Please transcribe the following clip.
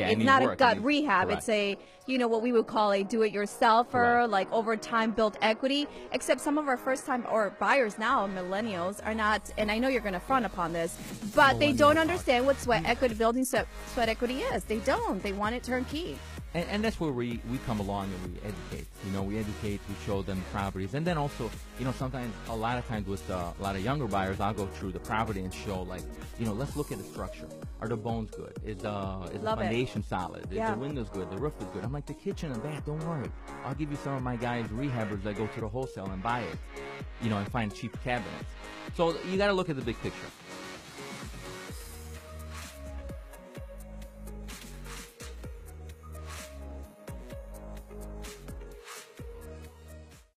Yeah, it's not work. a gut rehab. correct. It's a you know what we would call a do-it-yourselfer, Correct. like over time built equity. Except some of our first-time or buyers now, millennials, are not. And I know you're going to front upon this, but they don't understand what sweat equity building sweat, sweat equity is. They don't. They want it turnkey. And, and that's where we, we come along and we educate. You know, we educate, we show them properties. And then also, you know, sometimes, a lot of times with uh, a lot of younger buyers, I'll go through the property and show, like, you know, let's look at the structure. Are the bones good? Is the, is the Love it. foundation solid? Is Yeah. the windows good? The roof is good? I'm like, the kitchen and bath, don't worry. I'll give you some of my guys, rehabbers that go to the wholesale and buy it, you know, and find cheap cabinets. So you got to look at the big picture.